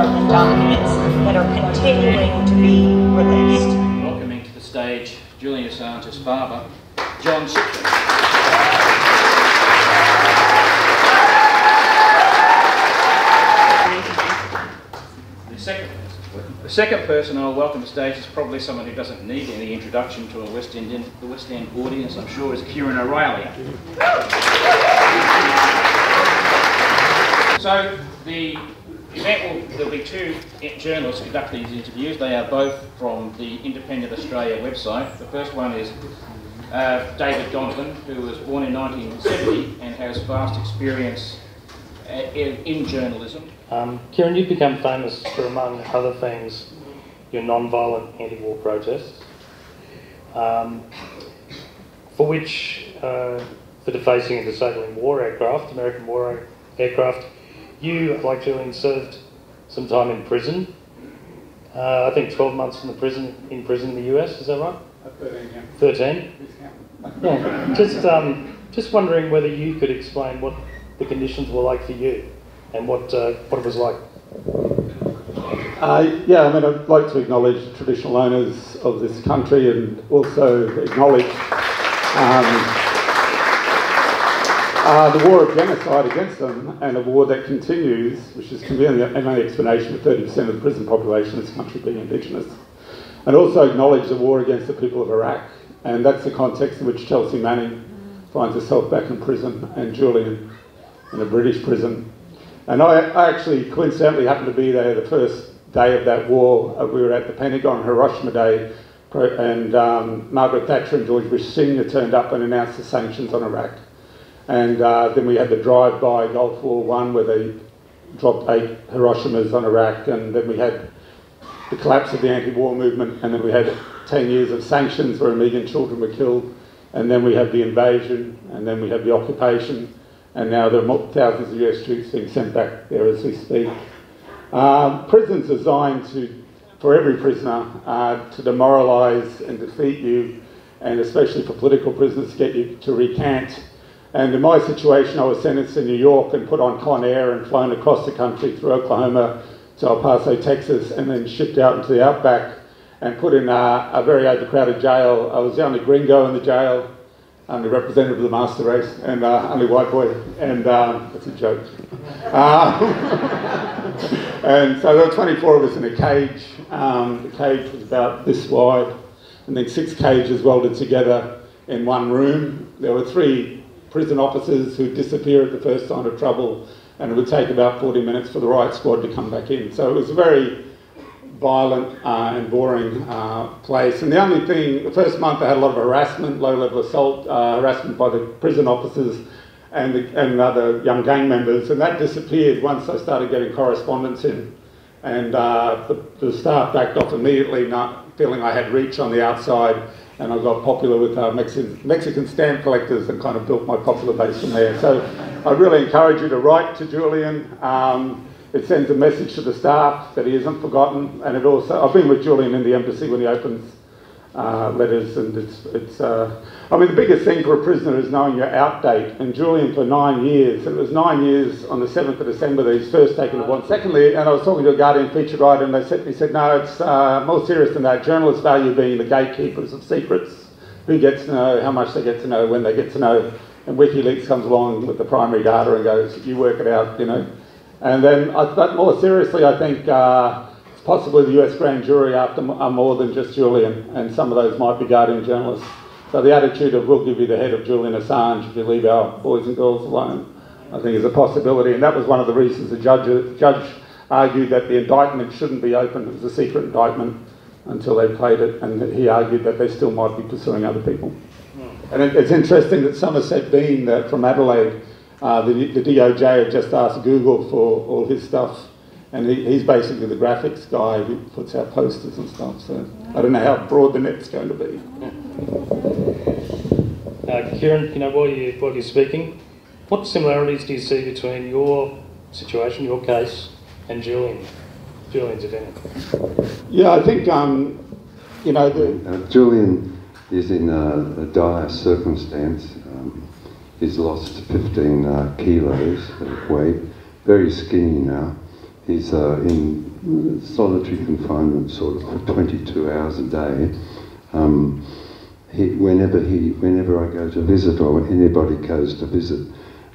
Department documents that are continuing to be released. Welcoming to the stage Julian Assange's father, John Shipton. The second, person I'll welcome to the stage is probably someone who doesn't need any introduction to a West the West End audience, I'm sure, is Ciaron O'Reilly. So the there'll be two journalists conducting these interviews. They are both from the Independent Australia website. The first one is uh, David Donovan, who was born in 1970 and has vast experience uh, in, in journalism. Um, Ciaron, you've become famous for, among other things, your non-violent anti-war protests, um, for which, uh, for defacing and disabling war aircraft, American war aircraft, you, like Julian, served some time in prison. Uh, I think 12 months in the prison in prison in the US. Is that right? 13. Yeah. 13. Yeah. Just um, just wondering whether you could explain what the conditions were like for you and what uh, what it was like. Uh, yeah, I mean, I'd like to acknowledge the traditional owners of this country and also acknowledge um, uh, the war of genocide against them and a war that continues, which is convenient and only explanation for 30% of the prison population in this country being Indigenous. And also acknowledge the war against the people of Iraq. And that's the context in which Chelsea Manning finds herself back in prison and Julian in a British prison. And I, I actually coincidentally happened to be there the first day of that war. Uh, we were at the Pentagon Hiroshima Day, and um, Margaret Thatcher and George Bush Sr. turned up and announced the sanctions on Iraq. And uh, then we had the drive-by Gulf War One, where they dropped eight Hiroshimas on Iraq, and then we had the collapse of the anti-war movement, and then we had 10 years of sanctions where a million children were killed, and then we had the invasion, and then we had the occupation, and now there are thousands of US troops being sent back there as we speak. Um, prisons designed to, for every prisoner uh, to demoralise and defeat you, and especially for political prisoners to get you to recant and in my situation, I was sentenced in New York and put on Con Air and flown across the country through Oklahoma to El Paso, Texas, and then shipped out into the outback and put in a, a very overcrowded jail. I was the only gringo in the jail, only representative of the master race, and uh, only white boy. And um, that's a joke. Um, and so there were 24 of us in a cage. Um, the cage was about this wide, and then six cages welded together in one room. There were three prison officers who disappear at the first sign of trouble, and it would take about 40 minutes for the riot squad to come back in. So it was a very violent uh, and boring uh, place. And the only thing, the first month I had a lot of harassment, low level assault, uh, harassment by the prison officers and, the, and other young gang members, and that disappeared once I started getting correspondence in. And uh, the, the staff backed off immediately, not feeling I had reach on the outside and I got popular with uh, Mexican, Mexican stamp collectors and kind of built my popular base from there. So I really encourage you to write to Julian. Um, it sends a message to the staff that he isn't forgotten, and it also, I've been with Julian in the embassy when he opens uh, letters, and it's, it's uh, I mean, the biggest thing for a prisoner is knowing your out date. And Julian, for nine years, it was nine years on the 7th of December that he's first taken the one. Secondly, and I was talking to a Guardian feature writer, and they said, he said, no, it's uh, more serious than that. Journalists value being the gatekeepers of secrets. Who gets to know, how much they get to know, when they get to know. And WikiLeaks comes along with the primary data and goes, you work it out, you know. And then, I, but more seriously, I think uh, possibly the US grand jury after are more than just Julian, and some of those might be Guardian journalists. So the attitude of we'll give you the head of Julian Assange if you leave our boys and girls alone, I think is a possibility. And that was one of the reasons the judge, judge argued that the indictment shouldn't be open. It was a secret indictment until they played it, and he argued that they still might be pursuing other people. And it, it's interesting that Somerset Bean uh, from Adelaide, uh, the, the DOJ had just asked Google for all his stuff and he, he's basically the graphics guy who puts out posters and stuff. So I don't know how broad the net's going to be. Uh, Ciaron, you know, while you while you're speaking, what similarities do you see between your situation, your case, and Julian, Julian's event? Yeah, I think um, you know the uh, Julian is in a, a dire circumstance. Um, he's lost 15 uh, kilos of weight, very skinny now he's uh, in solitary confinement sort of for 22 hours a day. Um, he, whenever he, whenever I go to visit or anybody goes to visit,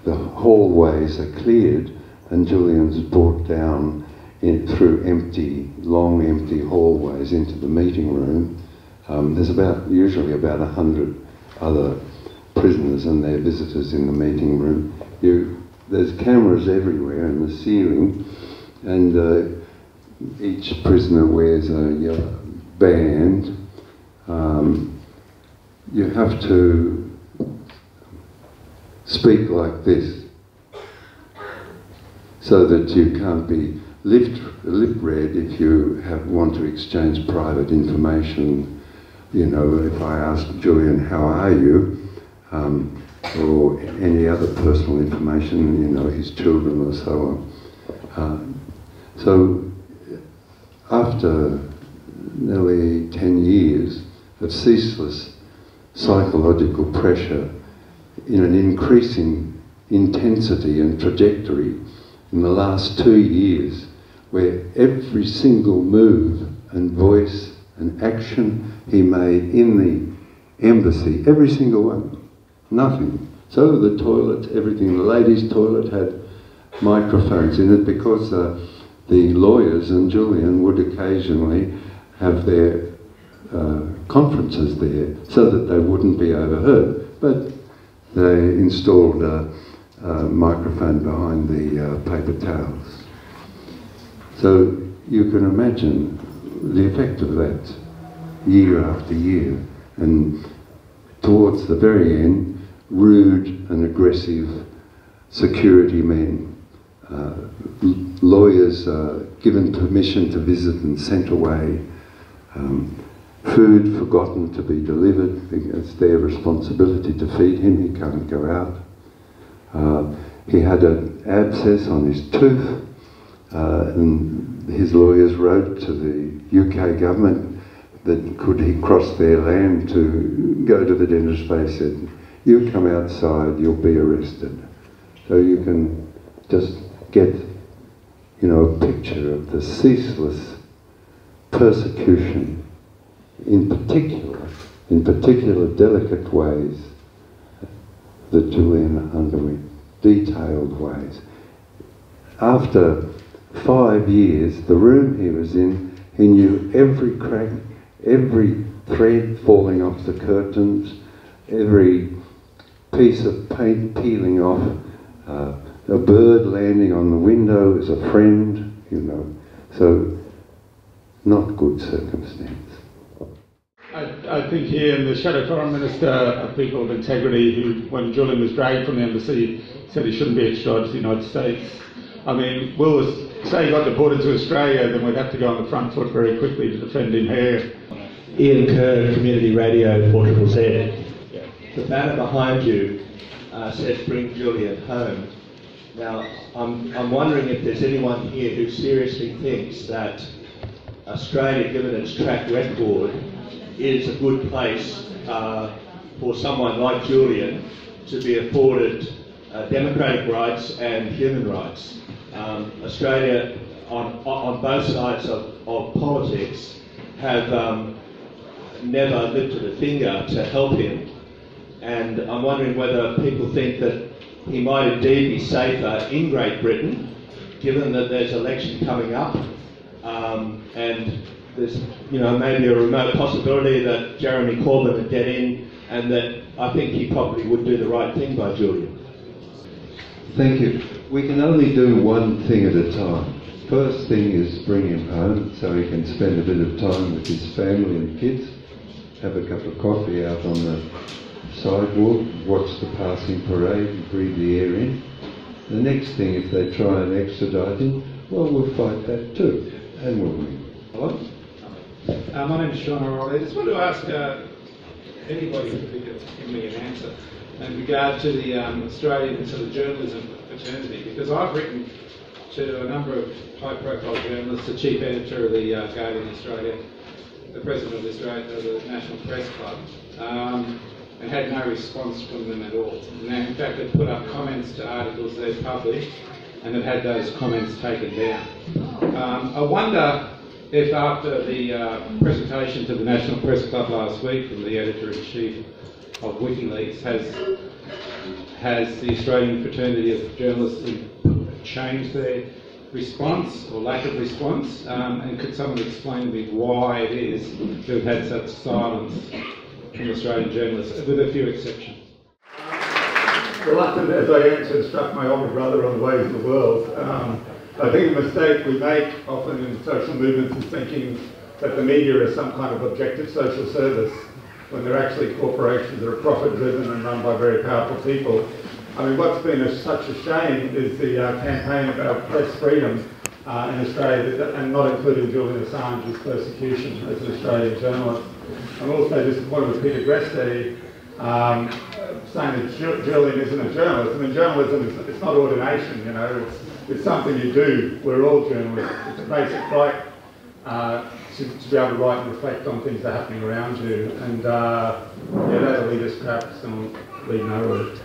the hallways are cleared and Julian's brought down in, through empty, long empty hallways into the meeting room. Um, there's about usually about a hundred other prisoners and their visitors in the meeting room. You, there's cameras everywhere in the ceiling, and uh, each prisoner wears a yellow band. Um, you have to speak like this so that you can't be lip, lip read if you have, want to exchange private information. You know, if I ask Julian, how are you? Um, or any other personal information, you know, his children or so on. Uh, so after nearly 10 years of ceaseless psychological pressure in an increasing intensity and trajectory in the last two years, where every single move and voice and action he made in the embassy, every single one, nothing. So the toilet, everything, the ladies' toilet had microphones in it because uh, the lawyers and Julian would occasionally have their uh, conferences there so that they wouldn't be overheard. But they installed a, a microphone behind the uh, paper towels. So you can imagine the effect of that year after year. And towards the very end, rude and aggressive security men, lawyers uh, given permission to visit and sent away, um, food forgotten to be delivered, it's their responsibility to feed him, he can't go out. Uh, he had an abscess on his tooth, uh, and his lawyers wrote to the UK government that could he cross their land to go to the dentist, they said, you come outside, you'll be arrested. So you can just get, you know, a picture of the ceaseless persecution, in particular, in particular delicate ways that Julian underwent, detailed ways. After five years, the room he was in, he knew every crack, every thread falling off the curtains, every piece of paint peeling off, uh, a bird landing on the window is a friend, you know. So, not good circumstance. I, I think here in the Shadow Foreign Minister are people of integrity who, when Julian was dragged from the embassy, said he shouldn't be extradited to the United States. I mean, Will was, say he got deported to Australia, then we'd have to go on the front foot very quickly to defend him here. Ian Kerr, Community Radio, 4ZZZ. The banner behind you uh, says bring Julian home. Now, I'm, I'm wondering if there's anyone here who seriously thinks that Australia, given its track record, is a good place uh, for someone like Julian to be afforded uh, democratic rights and human rights. Um, Australia, on, on both sides of, of politics, have um, never lifted a finger to help him. And I'm wondering whether people think that he might indeed be safer in Great Britain, given that there's an election coming up, um, and there's you know maybe a remote possibility that Jeremy Corbyn would get in, and that I think he probably would do the right thing by Julian. Thank you. We can only do one thing at a time. First thing is bring him home so he can spend a bit of time with his family and kids, have a cup of coffee out on the sidewalk, watch the passing parade, and breathe the air in. The next thing, if they try and extradite him, well, we'll fight that too, and we'll win. Hello? Uh, my name is Sean O'Reilly. I just wanted to ask uh, anybody who could give me an answer in regard to the um, Australian sort of journalism fraternity, because I've written to a number of high-profile journalists, the chief editor of the uh, Guardian Australia, the president of the, the National Press Club, um, and had no response from them at all. Now, in fact, they put up comments to articles they've published, and have had those comments taken down. Um, I wonder if after the uh, presentation to the National Press Club last week from the editor-in-chief of WikiLeaks has has the Australian Fraternity of Journalists changed their response or lack of response? Um, and could someone explain to me why it is we've had such silence from Australian journalists, with a few exceptions? Reluctant as I am to instruct my older brother on the ways of the world, um, I think a mistake we make often in social movements is thinking that the media is some kind of objective social service when they're actually corporations that are profit driven and run by very powerful people. I mean, what's been a, such a shame is the uh, campaign about press freedom uh, in Australia, that, and not including Julian Assange's persecution as an Australian journalist. I'm also disappointed with Peter Greste um, saying that Julian isn't a journalist. I mean, journalism is it's not ordination, you know, it's, it's something you do. We're all journalists. It's a basic right uh, to, to, be able to write and reflect on things that are happening around you. And uh, yeah, that'll lead us perhaps and lead nowhere.